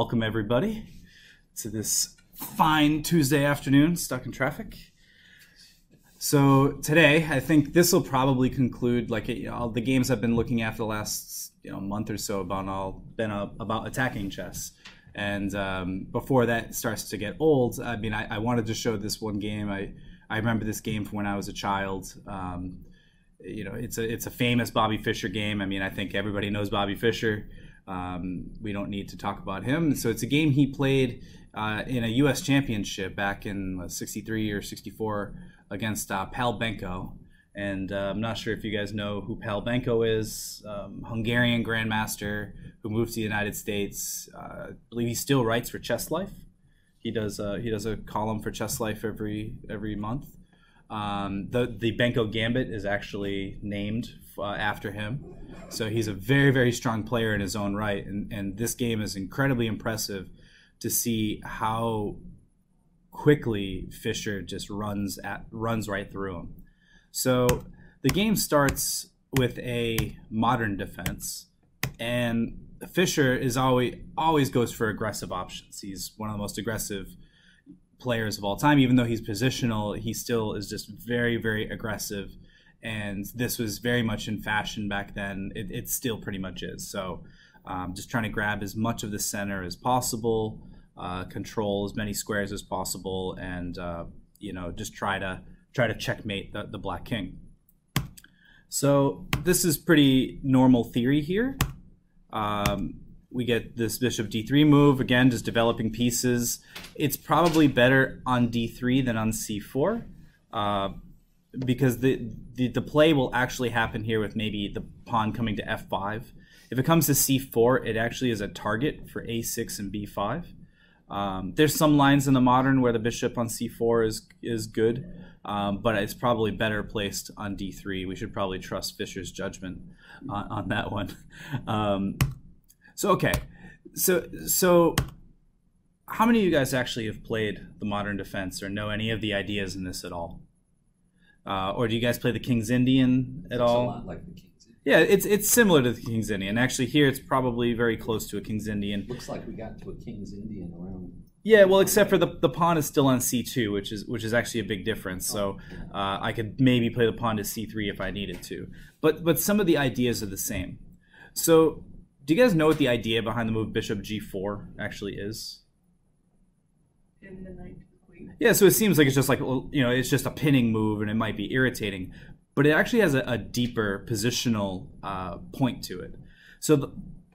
Welcome everybody to this fine Tuesday afternoon, stuck in traffic. So today, I think this will probably conclude like you know, all the games I've been looking at for the last you know month or so about all been about attacking chess. And um, before that starts to get old, I mean, I, I, wanted to show this one game. I I remember this game from when I was a child. Um, you know, it's a it's a famous Bobby Fischer game. I mean, I think everybody knows Bobby Fischer. Um, we don't need to talk about him. So it's a game he played uh, in a U.S. championship back in '63 or '64 against uh, Pal Benko. And uh, I'm not sure if you guys know who Pal Benko is, um, Hungarian grandmaster who moved to the United States. Uh, I believe he still writes for Chess Life. He does uh, he does a column for Chess Life every every month. Um, the the Benko Gambit is actually named uh, after him. So he's a very, very strong player in his own right. And, and this game is incredibly impressive to see how quickly Fischer just runs at runs right through him. So the game starts with a modern defense, and Fischer is always always goes for aggressive options. He's one of the most aggressive players of all time. Even though he's positional, he still is just very, very aggressive and this was very much in fashion back then. It, it still pretty much is. So, um, just trying to grab as much of the center as possible, uh, control as many squares as possible, and uh, you know, just try to try to checkmate the, the black king. So this is pretty normal theory here. Um, we get this bishop d3 move again, just developing pieces. It's probably better on d3 than on c4. Uh, because the, the, the play will actually happen here with maybe the pawn coming to f5. If it comes to c4, it actually is a target for a6 and b5. Um, there's some lines in the modern where the bishop on c4 is is good, um, but it's probably better placed on d3. We should probably trust Fischer's judgment on, on that one. Um, so okay, so so how many of you guys actually have played the modern defense or know any of the ideas in this at all? Uh, or do you guys play the King's Indian at all? A lot like the King's Indian. Yeah, it's it's similar to the King's Indian. Actually, here it's probably very close to a King's Indian. Looks like we got to a King's Indian around. Yeah, well, except for the the pawn is still on c2, which is which is actually a big difference. So uh, I could maybe play the pawn to c3 if I needed to. But but some of the ideas are the same. So do you guys know what the idea behind the move Bishop g4 actually is? In the night. Yeah, so it seems like it's just like you know, it's just a pinning move, and it might be irritating, but it actually has a, a deeper positional uh, point to it. So the,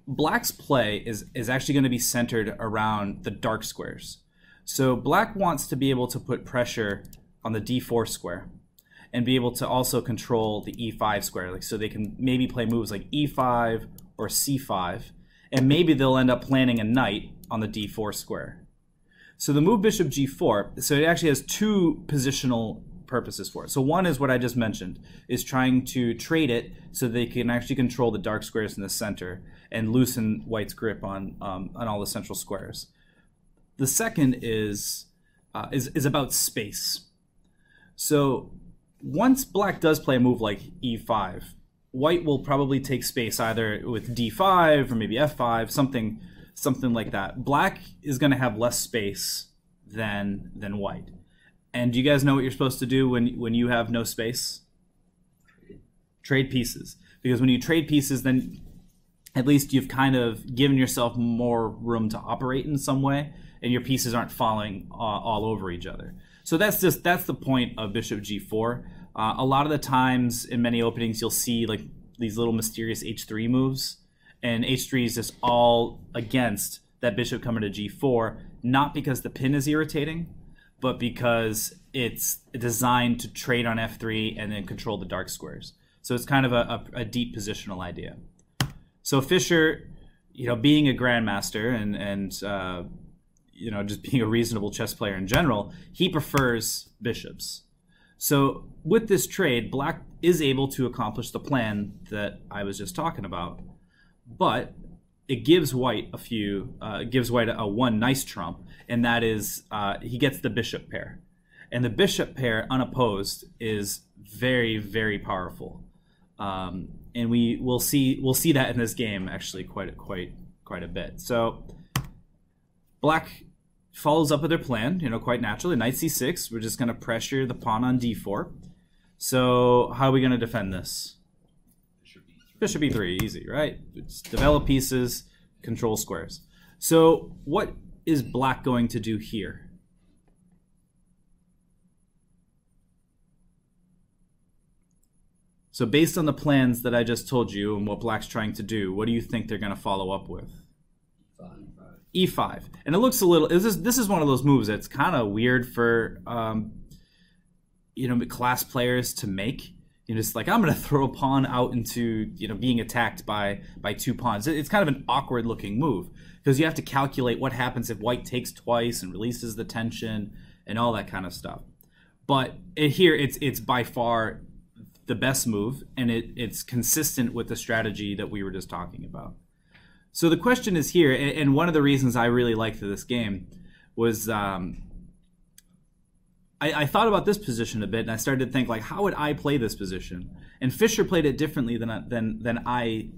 Black's play is is actually going to be centered around the dark squares. So Black wants to be able to put pressure on the d4 square and be able to also control the e5 square. Like so they can maybe play moves like e5 or c5, and maybe they'll end up planting a knight on the d4 square. So the move bishop g4, so it actually has two positional purposes for it. So one is what I just mentioned, is trying to trade it so they can actually control the dark squares in the center and loosen white's grip on um, on all the central squares. The second is uh, is is about space. So once black does play a move like e5, white will probably take space either with d5 or maybe f5, something something like that. Black is going to have less space than than white. And do you guys know what you're supposed to do when when you have no space? Trade pieces. Because when you trade pieces, then at least you've kind of given yourself more room to operate in some way, and your pieces aren't falling uh, all over each other. So that's just that's the point of Bishop G4. Uh, a lot of the times in many openings, you'll see like these little mysterious H3 moves and h3 is just all against that bishop coming to g4, not because the pin is irritating, but because it's designed to trade on f3 and then control the dark squares. So it's kind of a, a, a deep positional idea. So Fischer, you know, being a grandmaster and and uh, you know just being a reasonable chess player in general, he prefers bishops. So with this trade, Black is able to accomplish the plan that I was just talking about but it gives White a few, uh, gives White a, a, one nice trump, and that is uh, he gets the bishop pair, and the bishop pair unopposed is very very powerful, um, and we will see we'll see that in this game actually quite quite quite a bit. So black follows up with their plan, you know, quite naturally. Knight c6, we're just going to pressure the pawn on d4. So how are we going to defend this? Bishop E3. Bishop e3, easy, right? It's develop pieces, control squares. So what is black going to do here? So based on the plans that I just told you and what black's trying to do, what do you think they're going to follow up with? Five. E5 and it looks a little this is this is one of those moves that's kind of weird for um, you know class players to make. You know just like i'm going to throw a pawn out into you know being attacked by by two pawns. It's kind of an awkward looking move because you have to calculate what happens if white takes twice and releases the tension and all that kind of stuff. But it, here it's it's by far the best move and it, it's consistent with the strategy that we were just talking about so the question is here, and one of the reasons I really liked this game was um, I, I thought about this position a bit, and I started to think like, how would I play this position? And Fischer played it differently than than than I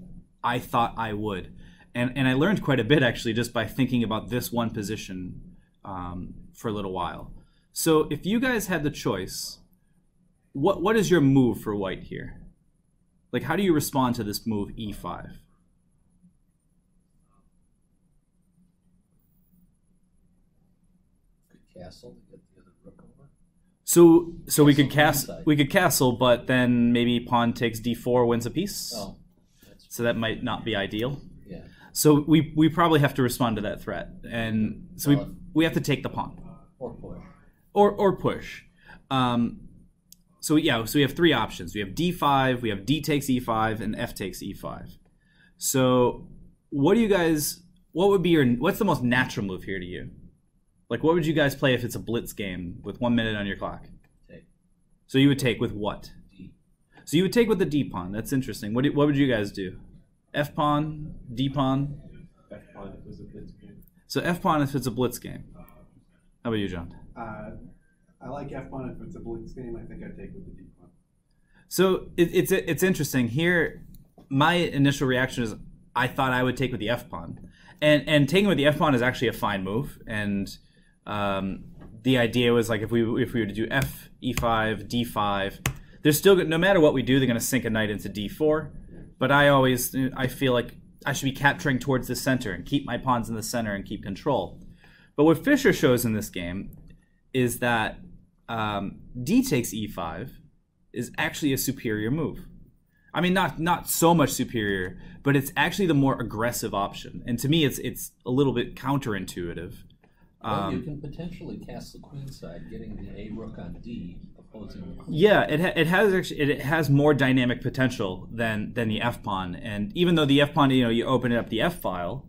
I thought I would, and and I learned quite a bit actually just by thinking about this one position um, for a little while. So if you guys had the choice, what what is your move for white here? Like, how do you respond to this move E e5? Good castle to get the other rook over. So so we could Castle cast we could castle, but then maybe pawn takes d4 wins a piece. Oh, So that might not be ideal. yeah. So we we probably have to respond to that threat, and so we we have to take the pawn Or push. or or push. Um, so yeah, so we have three options. We have d5, we have d takes e5, and f takes e5. So what do you guys? What would be your? What's the most natural move here to you? Like, what would you guys play if it's a blitz game with one minute on your clock? Take So you would take with what? D. So you would take with the D pawn. That's interesting. What do, what would you guys do? F pawn, D pawn. F pawn if it was a blitz game. So F pawn if it's a blitz game. How about you, John? Uh, I like F pawn if it's a blitz game. I think I'd take with the D pawn. So it, it's it's interesting here. My initial reaction is I thought I would take with the F pawn, and and taking with the F pawn is actually a fine move. And um, the idea was like if we if we were to do F E5 D5, they're still no matter what we do, they're going to sink a knight into D4. But I always I feel like I should be capturing towards the center and keep my pawns in the center and keep control. But what Fischer shows in this game is that um, D takes E5 is actually a superior move. I mean, not not so much superior, but it's actually the more aggressive option. And to me, it's it's a little bit counterintuitive. Well, you Um, can potentially cast the queen side, getting the A rook on D, opposing the queen. yeah, it ha- it has actually it has more dynamic potential than than the F pawn. And even though the F pawn, you know, you open up the F file,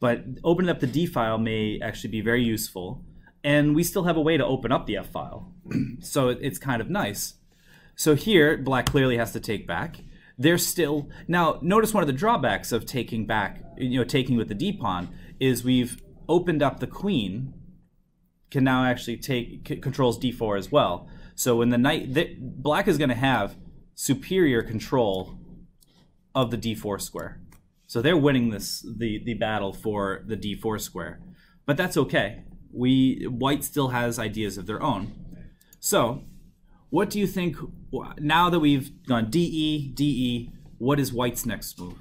but opening up the D file may actually be very useful. And we still have a way to open up the F file, so it, it's kind of nice. So here, black clearly has to take back. They're still now. Notice one of the drawbacks of taking back, you know, taking with the d pawn is we've opened up the queen. Can now actually take c- controls d4 as well. So when the knight, th- black is going to have superior control of the d4 square. So they're winning this the the battle for the d4 square, but that's okay. We white still has ideas of their own. So what do you think now that we've gone DE, DE, what is white's next move?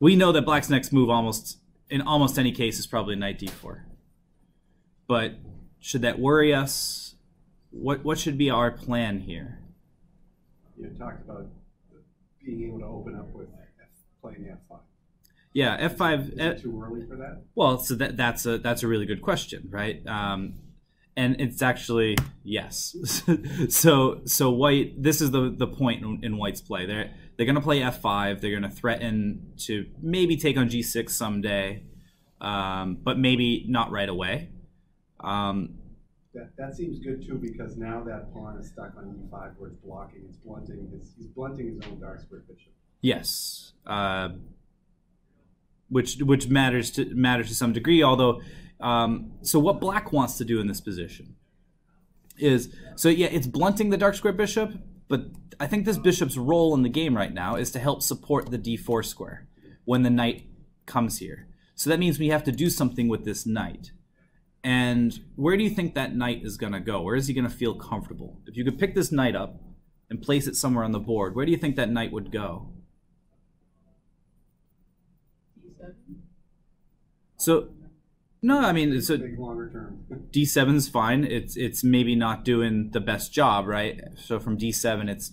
We know that black's next move almost in almost any case is probably knight d4. But should that worry us? What what should be our plan here? You talked about being able to open up with F, playing F5. Yeah, f5 Is it too early for that? Well, so that that's a that's a really good question, right? Um, and it's actually yes. so so white. This is the the point in, in white's play. They're they're going to play f5. They're going to threaten to maybe take on g6 someday, um, but maybe not right away. Um, That, that seems good too because now that pawn is stuck on E5 where it's blocking, it's blunting his, he's blunting his own dark square bishop. Yes, uh, which which matters to matters to some degree. Although, um, so what Black wants to do in this position is so yeah, it's blunting the dark square bishop, but I think this bishop's role in the game right now is to help support the d4 square when the knight comes here. So that means we have to do something with this knight. And where do you think that knight is going to go? Where is he going to feel comfortable? If you could pick this knight up and place it somewhere on the board, where do you think that knight would go? So, no, I mean, so Big longer term. D7's fine. It's it's maybe not doing the best job, right? So from D7, it's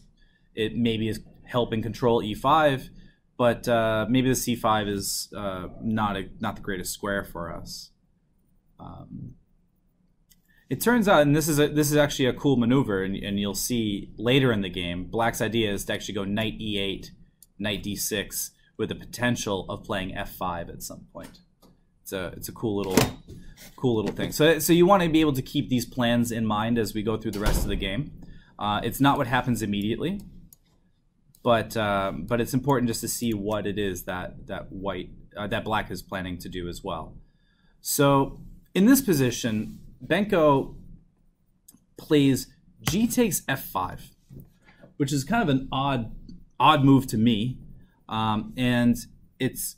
it maybe is helping control E5, but uh, maybe the C5 is uh, not a not the greatest square for us. Um, it turns out, and this is a, this is actually a cool maneuver, and, and you'll see later in the game. Black's idea is to actually go Knight E8, Knight D6, with the potential of playing F5 at some point. It's a it's a cool little cool little thing. So so you want to be able to keep these plans in mind as we go through the rest of the game. Uh, it's not what happens immediately, but um, but it's important just to see what it is that that white uh, that black is planning to do as well. So in this position, Benko plays G takes F5, which is kind of an odd odd move to me, um, and it's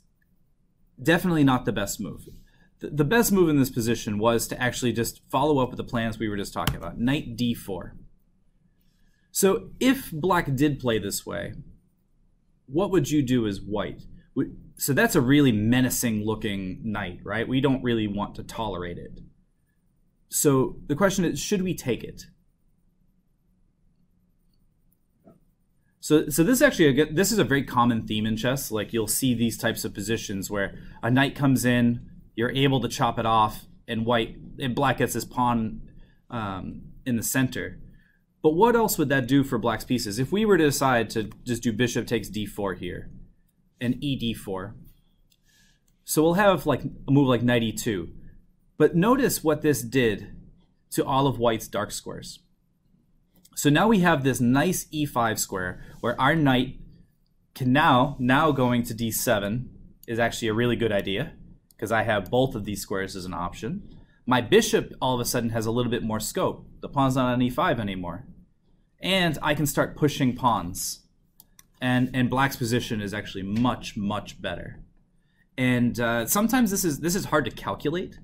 definitely not the best move. The, best move in this position was to actually just follow up with the plans we were just talking about. Knight D4. So if black did play this way, what would you do as white? So that's a really menacing looking knight, right? We don't really want to tolerate it. So the question is, should we take it? So, so this is actually a good, this is a very common theme in chess. Like you'll see these types of positions where a knight comes in, you're able to chop it off, and white and black gets this pawn um, in the center. But what else would that do for black's pieces? If we were to decide to just do bishop takes d4 here, and e d4, so we'll have like a move like knight e2. But notice what this did to all of white's dark squares. So now we have this nice e5 square where our knight can now, now going to d7 is actually a really good idea because I have both of these squares as an option. My bishop all of a sudden has a little bit more scope. The pawn's not on e5 anymore. And I can start pushing pawns. And, and black's position is actually much, much better. And uh, sometimes this is, this is hard to calculate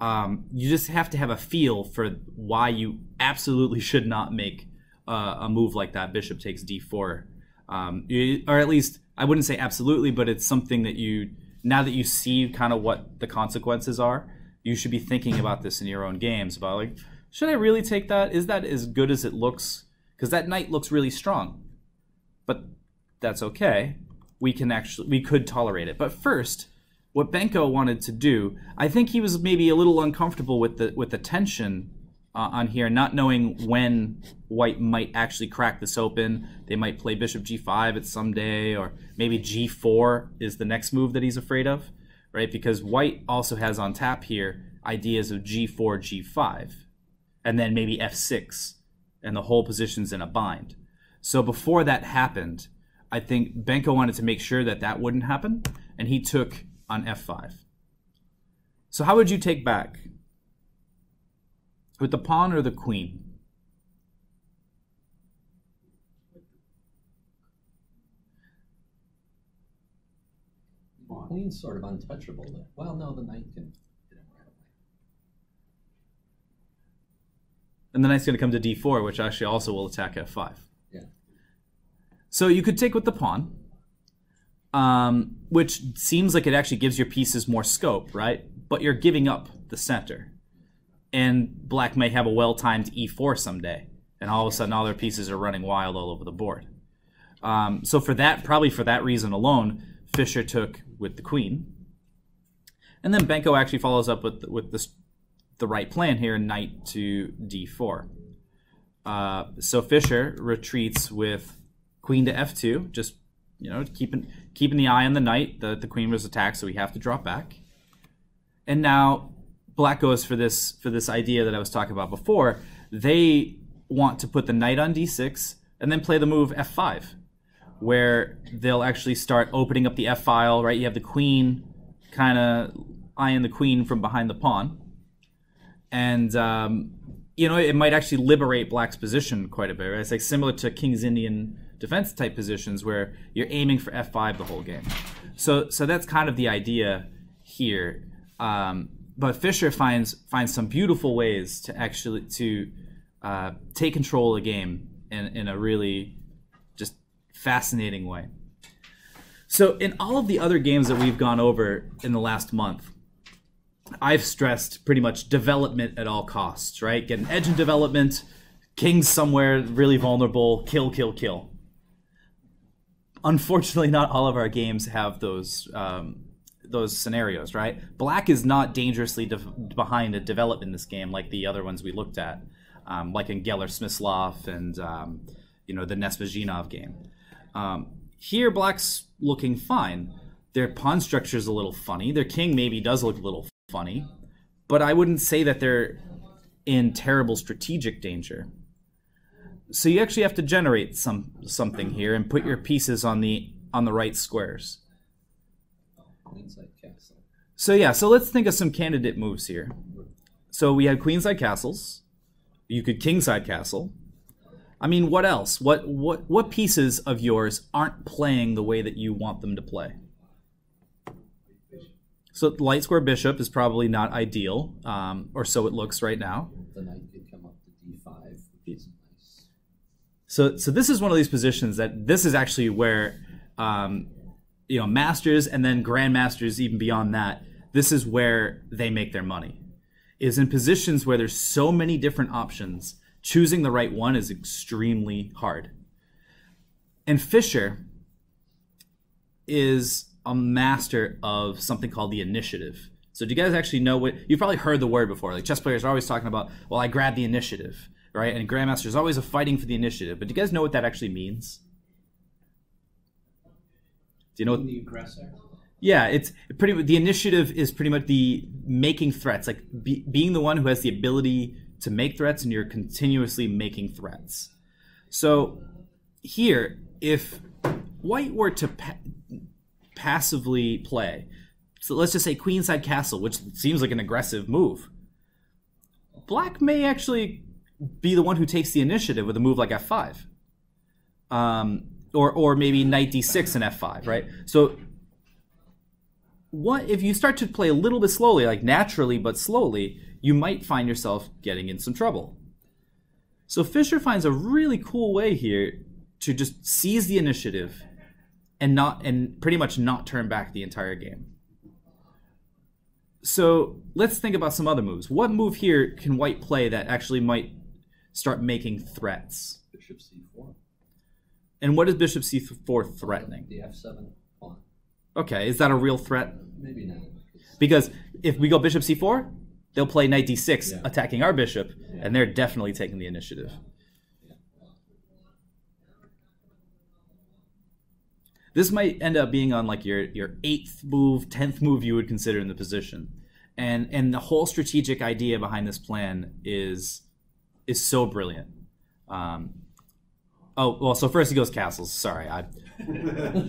um, you just have to have a feel for why you absolutely should not make uh, a move like that. Bishop takes d4, um, you- or at least I wouldn't say absolutely, but it's something that you now that you see kind of what the consequences are, you should be thinking about this in your own games about like, should I really take that? Is that as good as it looks? Because that knight looks really strong, but that's okay. We can actually we could tolerate it, but first what Benko wanted to do, I think he was maybe a little uncomfortable with the with the tension uh, on here, not knowing when White might actually crack this open. They might play Bishop G5 at some day, or maybe G4 is the next move that he's afraid of, right? Because White also has on tap here ideas of G4, G5, and then maybe F6, and the whole position's in a bind. So before that happened, I think Benko wanted to make sure that that wouldn't happen, and he took on f5. So how would you take back? With the pawn or the queen? Pawn. Queen's sort of untouchable there. Well, no, the knight can get him right away. And the knight's going to come to d4, which actually also will attack f5. Yeah. So you could take with the pawn, um, which seems like it actually gives your pieces more scope, right? But you're giving up the center. And black may have a well timed e4 someday, and all of a sudden all their pieces are running wild all over the board. Um, so for that, probably for that reason alone, Fischer took with the queen. And then Benko actually follows up with with this, the right plan here, knight to d4. Uh, so Fischer retreats with queen to f2, just you know keeping keeping the eye on the knight. The the queen was attacked, so we have to drop back. And now black goes for this for this idea that I was talking about before. They want to put the knight on d6 and then play the move f5, where they'll actually start opening up the f file. Right, you have the queen kind of eyeing the queen from behind the pawn, and um, you know it might actually liberate black's position quite a bit. Right? It's like similar to king's Indian defense type positions where you're aiming for f5 the whole game. So so that's kind of the idea here. Um, but Fischer finds finds some beautiful ways to actually to uh, take control of the game in, in a really just fascinating way. So in all of the other games that we've gone over in the last month, I've stressed pretty much development at all costs, right? Get an edge in development, kings somewhere really vulnerable, kill, kill, kill. Unfortunately, not all of our games have those um, those scenarios, right? Black is not dangerously de- behind a development in this game like the other ones we looked at, um, like in Geller Smyslov and um, you know the Nezhmetdinov game. Um, here, Black's looking fine. Their pawn structure is a little funny. Their king maybe does look a little funny, but I wouldn't say that they're in terrible strategic danger. So you actually have to generate some something here and put your pieces on the on the right squares. Queenside castle. So yeah, so let's think of some candidate moves here. So we had queenside castles. You could kingside castle. I mean, what else? What what what pieces of yours aren't playing the way that you want them to play? So light square bishop is probably not ideal, um, or so it looks right now. The knight could come up to d5, which is nice. So, so this is one of these positions that this is actually where, um, you know, masters and then grandmasters, even beyond that, this is where they make their money. Is in positions where there's so many different options, choosing the right one is extremely hard. And Fischer is a master of something called the initiative. So do you guys actually know what you've probably heard the word before? Like chess players are always talking about, well, I grab the initiative, right? And grandmaster is always a fighting for the initiative. But do you guys know what that actually means? Do you know? What, the aggressor. yeah, it's pretty. The initiative is pretty much the making threats, like be, being the one who has the ability to make threats, and you're continuously making threats. So here, if white were to pa- passively play, so let's just say queenside castle, which seems like an aggressive move. Black may actually be the one who takes the initiative with a move like f5, um, or or maybe knight d6 and f5, right? So what if you start to play a little bit slowly, like naturally but slowly, you might find yourself getting in some trouble. So Fischer finds a really cool way here to just seize the initiative and not and pretty much not turn back the entire game. So let's think about some other moves. What move here can white play that actually might start making threats? Bishop c4. And what is bishop c4 threatening? The f7 pawn. Okay, is that a real threat? Maybe not. Because if we go bishop c4, they'll play knight d6 Yeah. attacking our bishop, and they're definitely taking the initiative. This might end up being on like your your eighth move, tenth move you would consider in the position, and and the whole strategic idea behind this plan is is so brilliant. Um, oh well, so first he goes castles. Sorry, I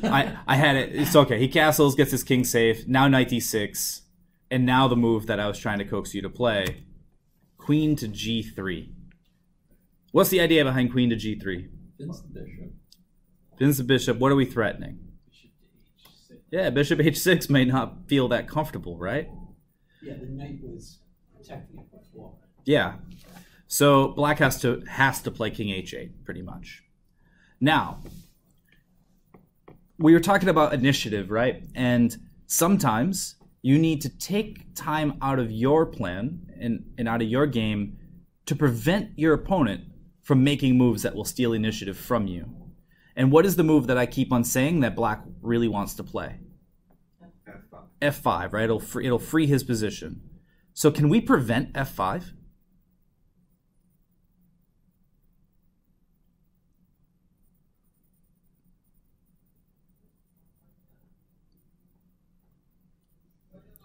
I, I had it. It's okay. He castles, gets his king safe. Now knight d6, and now the move that I was trying to coax you to play, queen to g3. What's the idea behind queen to g3? Fins the bishop. Pins the bishop. What are we threatening? Bishop Yeah, bishop h6 may not feel that comfortable, right? Yeah, the knight was protecting it before. Yeah. So black has to has to play king h8 pretty much. Now, we were talking about initiative, right? And sometimes you need to take time out of your plan and, and out of your game to prevent your opponent from making moves that will steal initiative from you. And what is the move that I keep on saying that black really wants to play? F5. F5, right? It'll free, it'll free his position. So can we prevent F5?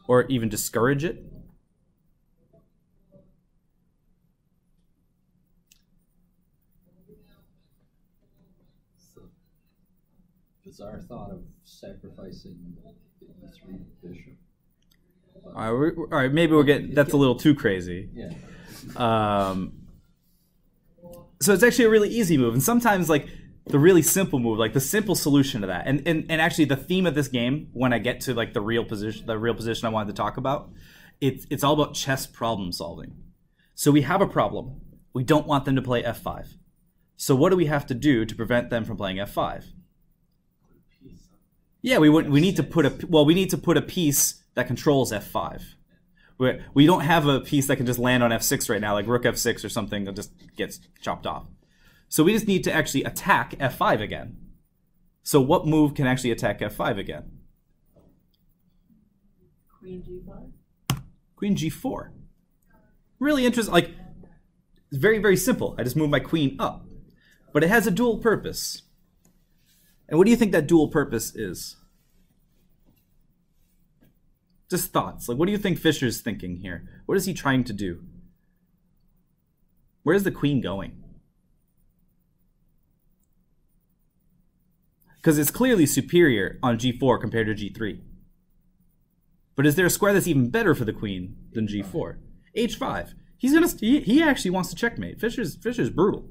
Or even discourage it? Bizarre thought of sacrificing the e3 bishop. All right, we're, all right, maybe we're getting that's a little too crazy. Yeah. Um, so it's actually a really easy move, and sometimes like the really simple move, like the simple solution to that. And, and and actually the theme of this game, when I get to like the real position the real position I wanted to talk about, it's it's all about chess problem solving. So we have a problem. We don't want them to play F5. So what do we have to do to prevent them from playing F5? Yeah, we would, we need to put a well, we need to put a piece that controls F5. We we don't have a piece that can just land on F6 right now, like Rook F6 or something that just gets chopped off. So we just need to actually attack F5 again. So what move can actually attack F5 again? Queen G5. Queen G4. Really interesting. Like, it's very, very simple. I just move my queen up. But it has a dual purpose. And what do you think that dual purpose is? Just thoughts. Like, what do you think Fischer's thinking here? What is he trying to do? Where is the queen going? Because it's clearly superior on G4 compared to G3. But is there a square that's even better for the queen than G4? H5. He's gonna. He, he actually wants to checkmate. Fischer's Fischer's brutal.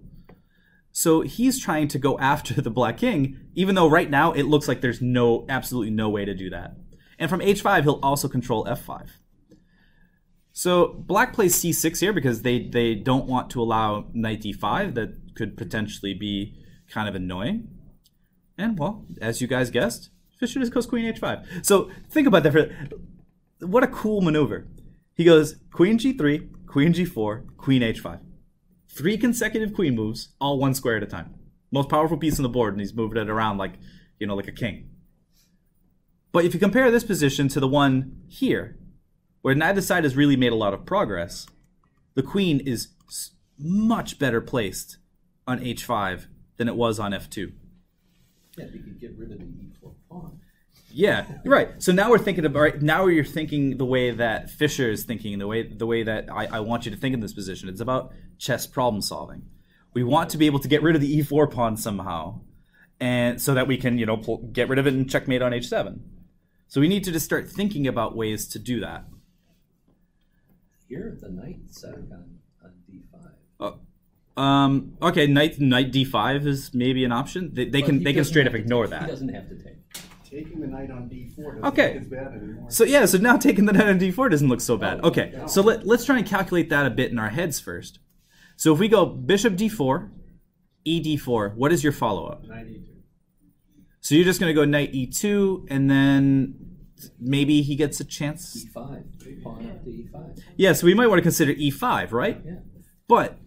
So he's trying to go after the black king, even though right now it looks like there's no absolutely no way to do that. And from H5, he'll also control F5. So black plays C6 here because they they don't want to allow knight D5. That could potentially be kind of annoying. And well, as you guys guessed, Fischer just goes Queen H5. So think about that for what a cool maneuver. He goes Queen G3, Queen G4, Queen H5. Three consecutive queen moves, all one square at a time. Most powerful piece on the board, and he's moving it around like, you know, like a king. But if you compare this position to the one here, where neither side has really made a lot of progress, the queen is much better placed on H5 than it was on F2. Yeah, you could get rid of the E4 pawn. Yeah, right. So now we're thinking about right, now you're thinking the way that Fischer is thinking, the way the way that I, I want you to think in this position. It's about chess problem solving. We want to be able to get rid of the e4 pawn somehow, and so that we can you know pull, get rid of it and checkmate on h7. So we need to just start thinking about ways to do that. Here, the knight sack on, on D5. Um, okay, knight knight d5 is maybe an option. They, they can they can straight up ignore take- He doesn't have to take. Taking the knight on d4 doesn't Okay. look as bad anymore. So yeah, so now taking the knight on d4 doesn't look so bad. Oh, Okay, no. so let, let's try and calculate that a bit in our heads first. So if we go bishop d4, e d4, what is your follow-up? Knight e2. So you're just going to go knight e2, and then maybe he gets a chance. E5. Pawn up to E5. Yeah, so we might want to consider e5, right? Yeah. But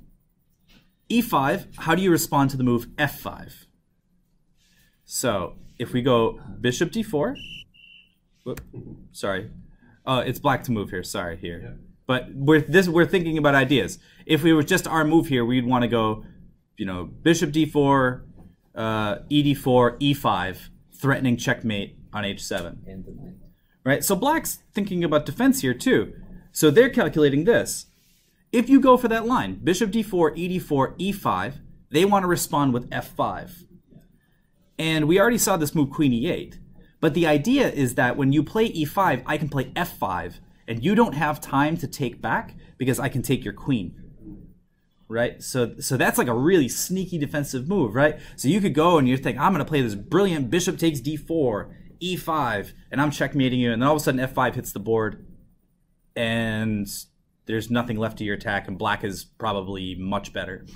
e5, how do you respond to the move f5? So if we go bishop d4, whoop, sorry, uh, it's black to move here. Sorry here, Yeah. but we're this we're thinking about ideas. If we were just our move here, we'd want to go, you know, bishop d4, uh, e d4, e5, threatening checkmate on h7 And the knight. right? So black's thinking about defense here too. So they're calculating this. If you go for that line, bishop d4, e d4, e5, they want to respond with f5. And we already saw this move queen e8. But the idea is that when you play e5, I can play f5, and you don't have time to take back because I can take your queen. Right? So so that's like a really sneaky defensive move, right? So you could go and you think, I'm gonna play this brilliant bishop takes d4, e5, and I'm checkmating you, and then all of a sudden f5 hits the board, and there's nothing left to your attack, and black is probably much better.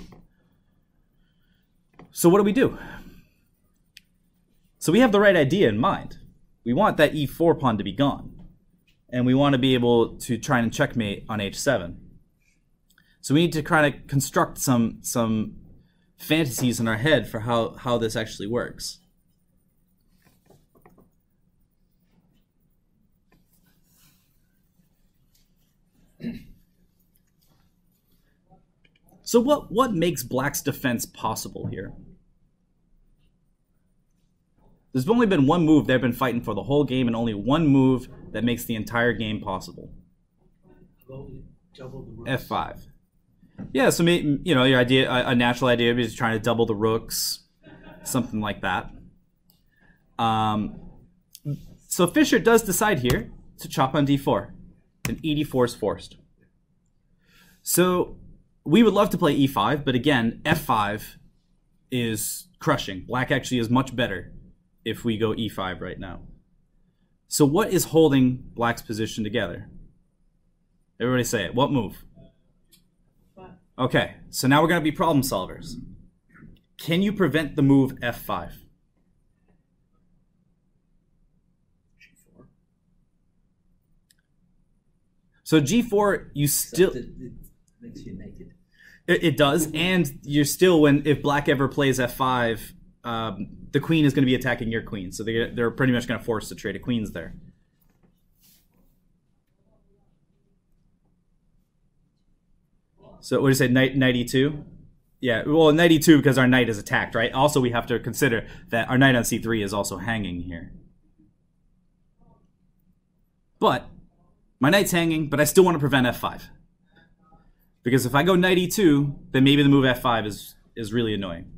So what do we do? So we have the right idea in mind. We want that e4 pawn to be gone. And we want to be able to try and checkmate on h7. So we need to kind of construct some some fantasies in our head for how, how this actually works. So what what makes black's defense possible here? There's only been one move they've been fighting for the whole game, and only one move that makes the entire game possible. Double the rooks. F5. Yeah, so you know your idea, a, natural idea is trying to double the rooks, something like that. Um, so Fischer does decide here to chop on d4, and e d4 is forced. So we would love to play e5, but again, f5 is crushing. Black actually is much better if we go e5 right now. So what is holding black's position together? Everybody say it. What move? Okay, so now we're going to be problem solvers. Can you prevent the move f5? So g4, you still it, it makes you naked. It, it does, and you're still when if black ever plays f5, um, the queen is going to be attacking your queen, so they they're pretty much going to force the trade of queens there. So what do you say, knight knight e2? Yeah, well, knight e2 because our knight is attacked, right? Also, we have to consider that our knight on c3 is also hanging here. But my knight's hanging, but I still want to prevent f5. Because if I go knight e2, then maybe the move f5 is, is really annoying.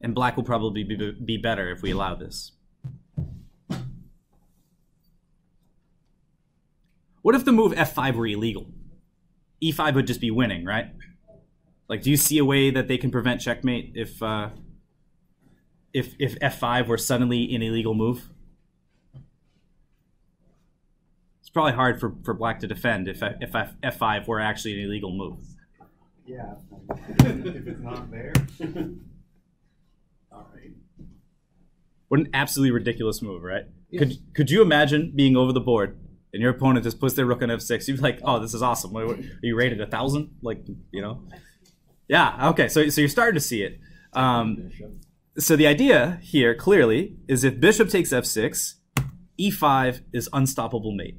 And black will probably be, be better if we allow this. What if the move f5 were illegal? e5 would just be winning, right? Like, do you see a way that they can prevent checkmate if uh, if if f5 were suddenly an illegal move? It's probably hard for, for black to defend if if F, f5 were actually an illegal move. Yeah, if it's not there. All right. What an absolutely ridiculous move, right? Could could you imagine being over the board and your opponent just puts their rook on f6? You'd be like, "Oh, this is awesome! What- what- Are you rated a thousand? Like, you know?" Yeah. Okay. So so you're starting to see it. Um, so the idea here clearly is if bishop takes f6, e5 is unstoppable mate.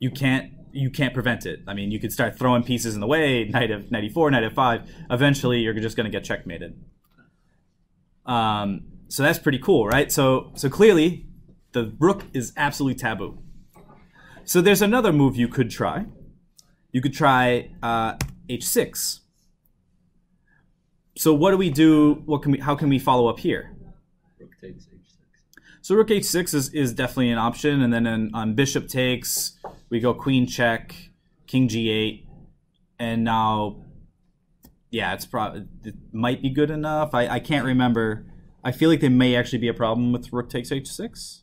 You can't you can't prevent it. I mean, you could start throwing pieces in the way, knight of ninety four, e4, knight f5. Eventually, you're just going to get checkmated. Um, so that's pretty cool, right? So so clearly, the rook is absolutely taboo. So there's another move you could try. You could try uh, h6. So what do we do? What can we? How can we follow up here? Rook takes H6. So rook h6 is, is definitely an option, and then in, on bishop takes, we go queen check, king g8, and now, yeah, it's probably it might be good enough. I, I can't remember. I feel like there may actually be a problem with rook takes h6,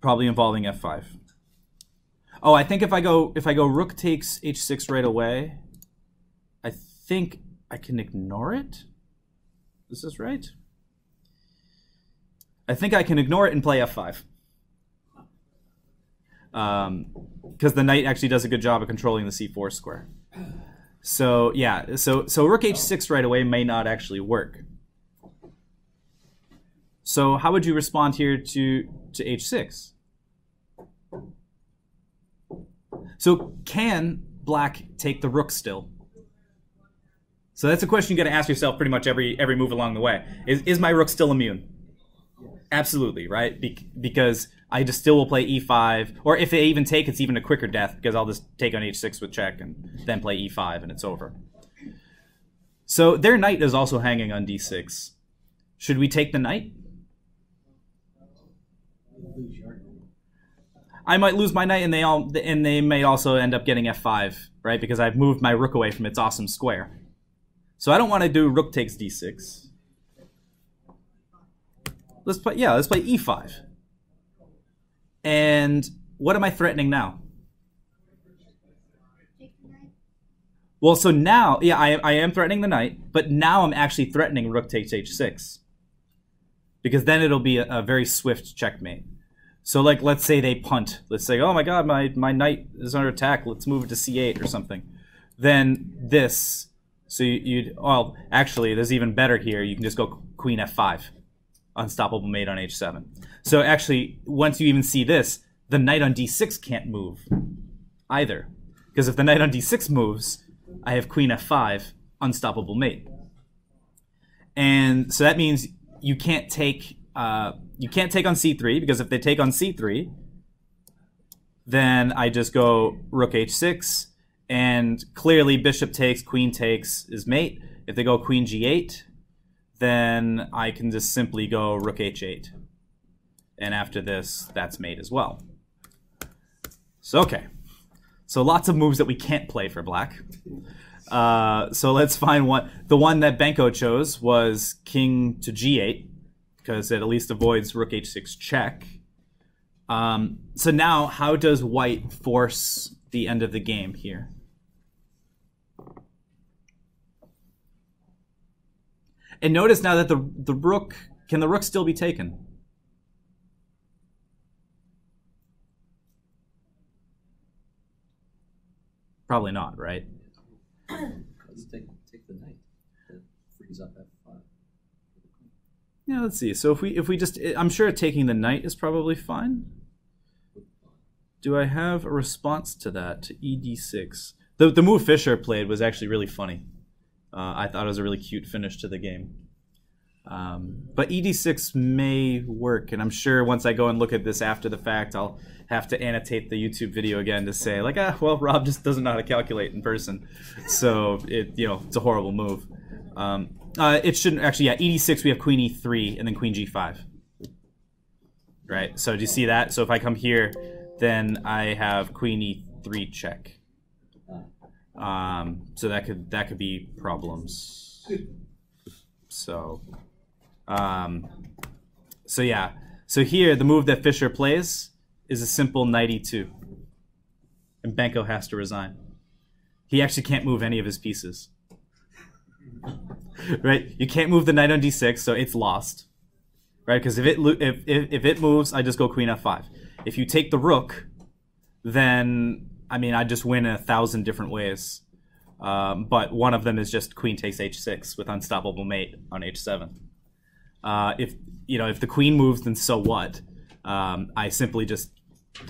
probably involving f5. Oh, I think if I go if I go rook takes h6 right away, I think I can ignore it. This is right. I think I can ignore it and play f5. Because um, the knight actually does a good job of controlling the c4 square. So yeah, so so rook h6 right away may not actually work. So how would you respond here to to h6? So can black take the rook still? So that's a question you got to ask yourself pretty much every every move along the way. Is is my rook still immune? Absolutely, right? Be- because I just still will play e5, or if they even take, it's even a quicker death because I'll just take on h6 with check and then play e5 and it's over. So their knight is also hanging on d6. Should we take the knight? I might lose my knight, and they all and they may also end up getting f5, right? Because I've moved my rook away from its awesome square. So I don't want to do rook takes d6. Let's play, yeah, let's play e5. And what am I threatening now? Well, so now, yeah, I, I am threatening the knight, but now I'm actually threatening rook takes h6. Because then it'll be a, a very swift checkmate. So, like, let's say they punt. Let's say, oh my god, my, my knight is under attack. Let's move it to c8 or something. Then this. So you, you'd, well, actually, there's even better here. You can just go queen f5 unstoppable mate on h7. So actually, once you even see this, the knight on d6 can't move either. Because if the knight on d6 moves, I have queen f5, unstoppable mate. And so that means you can't take uh, you can't take on c3 because if they take on c3, then I just go rook h6, and clearly bishop takes, queen takes is mate. If they go queen g8, then I can just simply go rook h8. And after this, that's mate as well. So, okay. So lots of moves that we can't play for black. Uh, so let's find one. The one that Benko chose was king to g8 because it at least avoids rook h6 check. Um, so now, how does white force the end of the game here? And notice now that the the rook can the rook still be taken? Probably not, right? Let's take, take the knight. That frees up f5. Yeah, let's see. So if we if we just eh, I'm sure taking the knight is probably fine. Do I have a response to that to ed6? The the move Fischer played was actually really funny. Uh, I thought it was a really cute finish to the game. Um, but ed6 may work, and I'm sure once I go and look at this after the fact, I'll have to annotate the YouTube video again to say like, ah, well, Rob just doesn't know how to calculate in person, so it you know it's a horrible move. Um, uh, it shouldn't actually. Yeah, ed6 we have queen e3 and then queen g5. Right. So do you see that? So if I come here, then I have queen e3 check. Um, so that could that could be problems. So, um, so yeah. So here, the move that Fischer plays is a simple knight e2, and Benko has to resign. He actually can't move any of his pieces. right? You can't move the knight on d6, so it's lost. Right? Because if it if, if if it moves, I just go queen f5. If you take the rook, then I mean I just win in a thousand different ways. Um, but one of them is just queen takes h6 with unstoppable mate on h7. Uh, if you know if the queen moves, then so what? Um, I simply just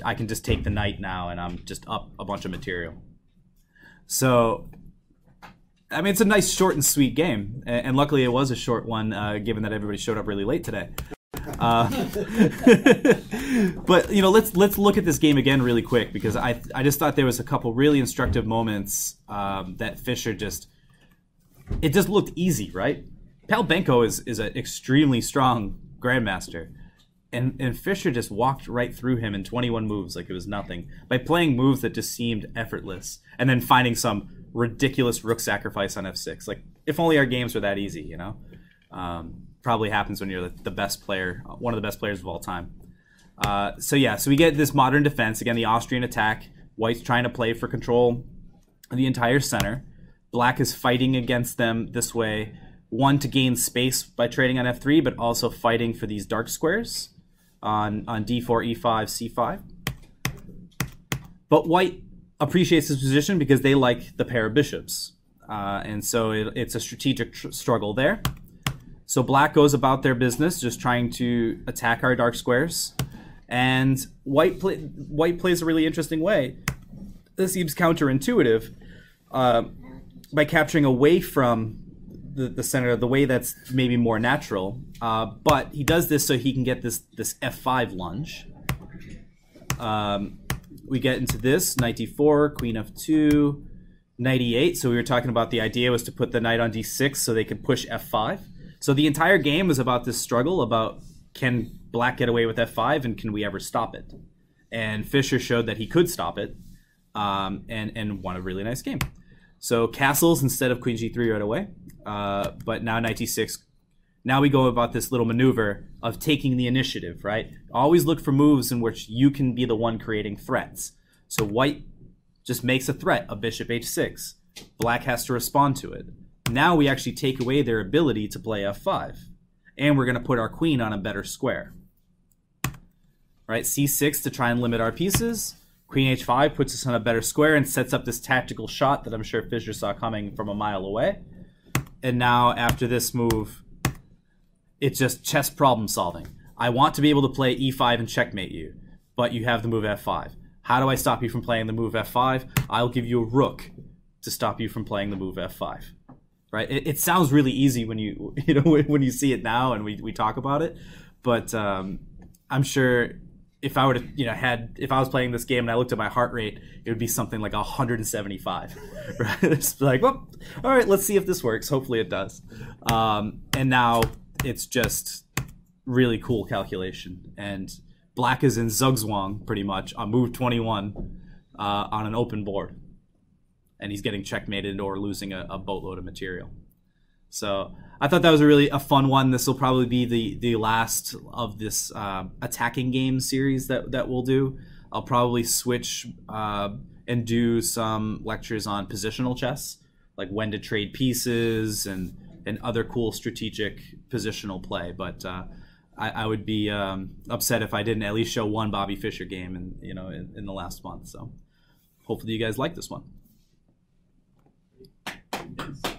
I can just take the knight now, and I'm just up a bunch of material. So, I mean, it's a nice short and sweet game, and, luckily it was a short one, uh, given that everybody showed up really late today. Uh, but you know, let's let's look at this game again really quick because I I just thought there was a couple really instructive moments um, that Fischer just it just looked easy, right? Pal Benko is is an extremely strong grandmaster, and and Fischer just walked right through him in 21 moves like it was nothing by playing moves that just seemed effortless, and then finding some ridiculous rook sacrifice on f6. Like if only our games were that easy, you know. Um, probably happens when you're the, best player, one of the best players of all time. Uh, so yeah, so we get this modern defense again. The Austrian attack. White's trying to play for control of the entire center. Black is fighting against them this way. One to gain space by trading on f3, but also fighting for these dark squares on on d4, e5, c5. But White appreciates this position because they like the pair of bishops, uh, and so it, it's a strategic tr- struggle there. So black goes about their business, just trying to attack our dark squares, and white play, white plays a really interesting way. This seems counterintuitive uh, by capturing away from the, the center, the way that's maybe more natural. Uh, but he does this so he can get this this f5 lunge. Um, we get into this knight d4, queen f2, knight e8. So we were talking about the idea was to put the knight on d6 so they could push f5. So the entire game is about this struggle about can black get away with f5 and can we ever stop it? And Fischer showed that he could stop it um, and, and won a really nice game. So castles instead of queen g3 right away. Uh, but now knight d6. Now we go about this little maneuver of taking the initiative, right? Always look for moves in which you can be the one creating threats. So white just makes a threat, a bishop h6. Black has to respond to it. Now we actually take away their ability to play f5. And we're going to put our queen on a better square. Right, c6 to try and limit our pieces. Queen h5 puts us on a better square and sets up this tactical shot that I'm sure Fischer saw coming from a mile away. And now after this move, it's just chess problem solving. I want to be able to play e5 and checkmate you, but you have the move f5. How do I stop you from playing the move f5? I'll give you a rook to stop you from playing the move f5 right? It, it, sounds really easy when you you know when, you see it now and we, we talk about it, but um, I'm sure if I would have you know had if I was playing this game and I looked at my heart rate, it would be something like 175. Right? it's like, well, all right, let's see if this works. Hopefully it does. Um, and now it's just really cool calculation and. Black is in Zugzwang pretty much on move 21 uh, on an open board and he's getting checkmated or losing a, a boatload of material. So I thought that was a really a fun one. This will probably be the the last of this uh, attacking game series that that we'll do. I'll probably switch uh, and do some lectures on positional chess, like when to trade pieces and and other cool strategic positional play. But uh, I, I, would be um, upset if I didn't at least show one Bobby Fischer game in you know in, in the last month. So hopefully you guys like this one this.